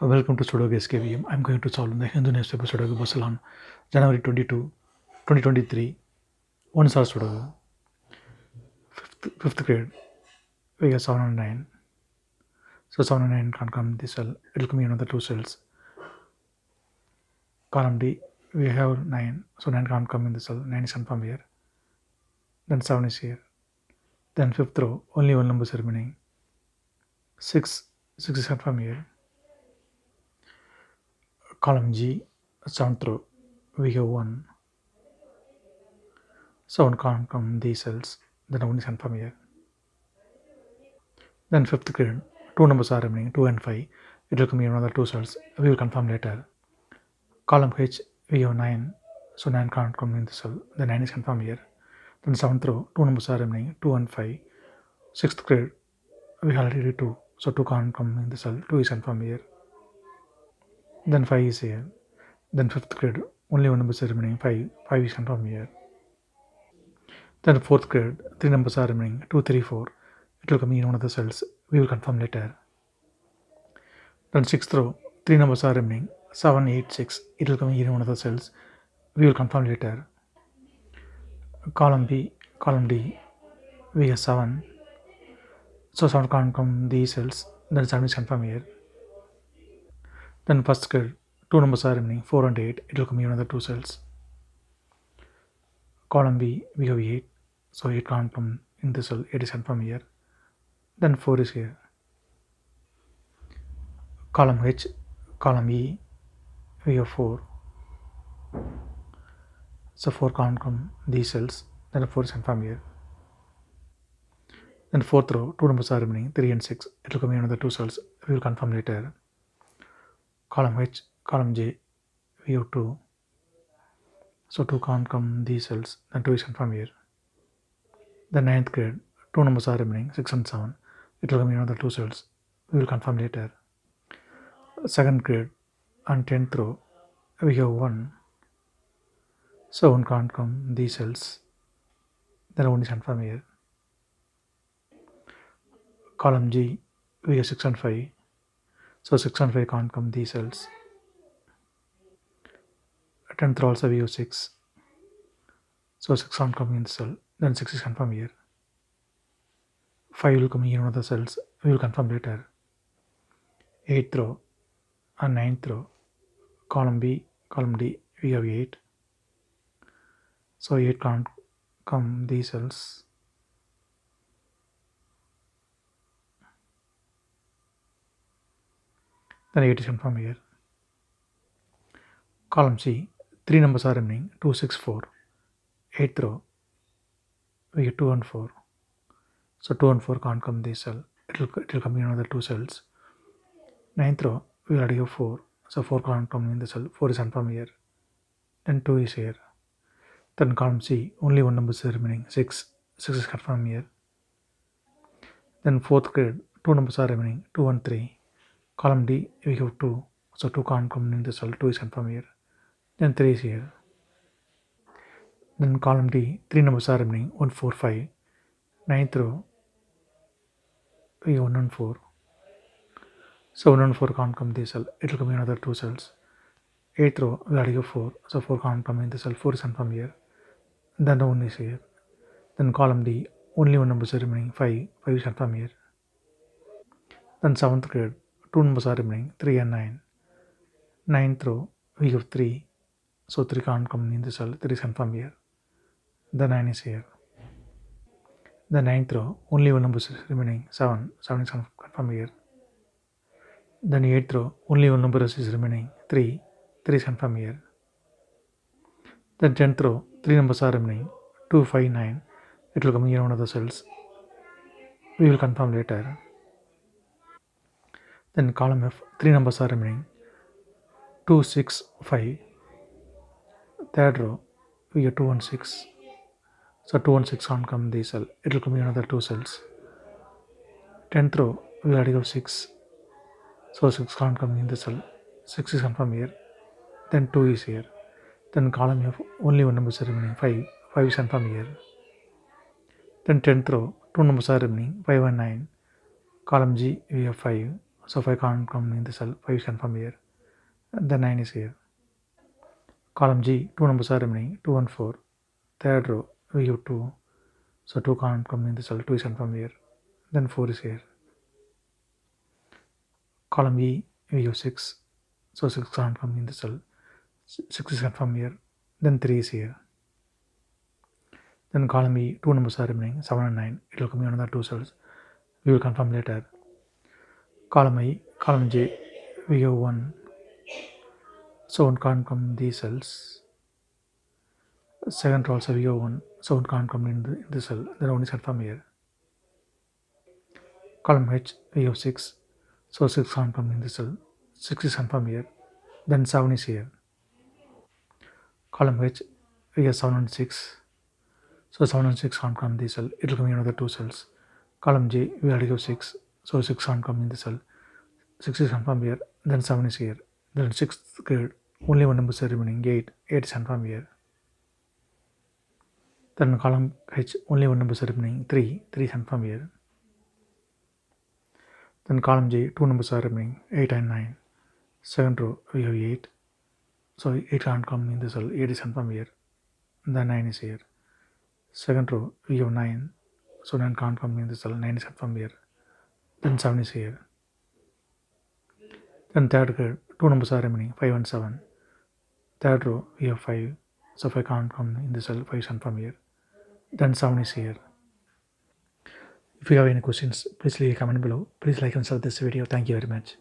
Welcome to Sudoku SKVM. I'm going to solve the Hindu newspaper Sudoku Barcelona, January 22, 2023. One star Sudoku. Fifth, fifth grade. We have 7 and 9. So 7 and 9 can't come in this cell. It will come in another two cells. Column D, we have 9. So 9 can't come in this cell. 9 is confirmed here. Then 7 is here. Then fifth row, only one number is remaining. 6, 6 is confirmed here. Column G, seventh row, we have 1. Column come these cells, then one is here. Then fifth grade, two numbers are remaining, 2 and 5. It will come in another two cells, we will confirm later. Column H, we have 9, so 9 can't come in the cell, the 9 is confirmed here. Then seventh row, two numbers are remaining, 2 and 5. Sixth grade, we already did 2, so 2 can't come in the cell, 2 is confirmed here. Then 5 is here. Then fifth grade, only one number is remaining, 5. 5 is confirmed here. Then fourth grade, three numbers are remaining, 2, 3, 4. It will come in one of the cells. We will confirm later. Then sixth row, three numbers are remaining, 7, 8, 6. It will come in one of the cells. We will confirm later. Column B, column D, we have 7. So 7 can't come these cells. Then 7 is confirmed here. Then first grade, two numbers are remaining, 4 and 8. It will come in another two cells. Column B, we have 8. So 8 can't come in this cell. 8 is confirmed here. Then 4 is here. Column H, column E, we have 4. So 4 can't come these cells. Then 4 is confirmed here. Then fourth row, two numbers are remaining, 3 and 6. It will come in another two cells. We will confirm later. Column H, column J, we have 2. So 2 can't come these cells. Then 2 is confirmed here. The ninth grade, two numbers are remaining, 6 and 7. It will come in another two cells. We will confirm later. Second grade and 10th row, we have 1. So 1 can't come these cells. Then 1 is confirmed here. Column G, we have 6 and 5. So 6 and 5 can't come these cells. 10th row also we have 6. So 6 can't come in the cell. Then 6 is confirmed here. 5 will come here in the cells. We will confirm later. 8th row and 9th row. Column B, column D, we have 8. So 8 can't come these cells. Then 8 is confirmed here. Column C, 3 numbers are remaining, 2, 6, 4. 8th row, we get 2 and 4. So 2 and 4 can't come in this cell. It will, it will come in another two cells. 9th row, we already have 4. So 4 can't come in the cell. 4 is confirmed here. Then 2 is here. Then column C, only one number is remaining, 6. 6 is confirmed here. Then 4th grade, 2 numbers are remaining, 2 and 3. Column D, we have 2. So 2 can't come in the cell. 2 is confirmed here. Then 3 is here. Then column D, 3 numbers are remaining, 1, 4, 5. 9th row, we have 1 and 4. So 1 and 4 can't come this cell. It will come in another two cells. 8th row, already have 4. So 4 can't come in the cell. 4 is confirmed here. Then the 1 is here. Then column D, only one number is remaining, 5. 5 is confirmed here. Then 7th grade, two numbers are remaining, 3 and 9. 9th row, we have 3. So 3 can't come in the cell. 3 is confirmed here. The 9 is here. The 9th row, only one number is remaining, 7. 7 is confirmed here. Then 8th row, only one number is remaining, 3. 3 is confirmed here. Then 10th row, 3 numbers are remaining, 2, 5, 9. It will come in one of the cells. We will confirm later. Then column F, 3 numbers are remaining, 2, 6, 5. Third row, we have 2 and 6. So 2 and 6 can't come in this cell. It will come in another two cells. 10th row, we already have 6. So 6 can't come in the cell. 6 is confirmed here. Then 2 is here. Then column F, only one number is remaining, 5. 5 is confirmed here. Then 10th row, two numbers are remaining, 5 and 9. Column G, we have 5. So 5 can't come in the cell, 5 is confirmed here. The 9 is here. Column G, two numbers are remaining, 2 and 4. Third row, we have 2. So 2 can't come in the cell, 2 is confirmed here. Then 4 is here. Column E, we have 6. So 6 can't come in the cell. 6 is confirmed here. Then 3 is here. Then column E, two numbers are remaining, 7 and 9. It will come in another two cells. We will confirm later. Column I, column J, we have 1. So 1 can't come in these cells. Second row also we have 1. So 1 can't come in the, in the cell. Then 1 is confirmed here. Column H, we have 6. So 6 can't come in the cell. 6 is confirmed here. Then 7 is here. Column H, we have 7 and 6. So 7 and 6 can't come in the cell. It will come in another two cells. Column J, we already have 6. So 6 can't come in the cell. 6 is confirmed here. Then 7 is here. Then 6th grade, only one number is remaining 8. 8 is confirmed here. Then column H, only one number is remaining 3. 3 is confirmed here. Then column J, two numbers are remaining 8 and 9. Second row, we have 8. So 8 can't come in the cell. 8 is confirmed here. Then 9 is here. Second row, we have 9. So 9 can't come in the cell. 9 is confirmed here. Then 7 is here. Then third grade, two numbers are remaining 5 and 7. Third row, we have 5. So 5 can't come in this cell. 5 is confirmed here. Then 7 is here. If you have any questions, please leave a comment below. Please like and share this video. Thank you very much.